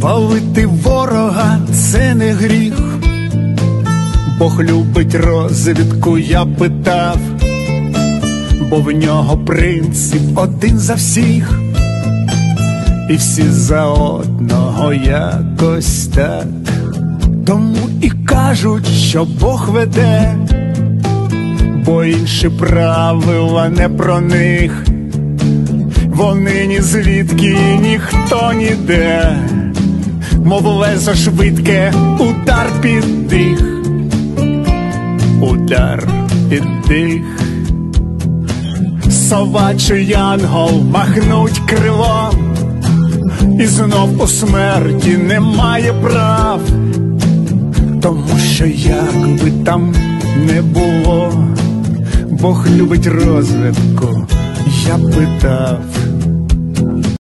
Валити ворога це не гріх, Бог любить розвідку, я питав, бо в нього принцип один за всіх, і всі за одного якось так. Тому і кажуть, що Бог веде, бо інші правила не про них. Вони ні звідки, ніхто ніде, мов лезо швидке, удар під дих, удар під дих, собачий янгол махнуть крилом, і знов у смерті немає прав, тому що як би там не було, Бог любить розвитку, я питав.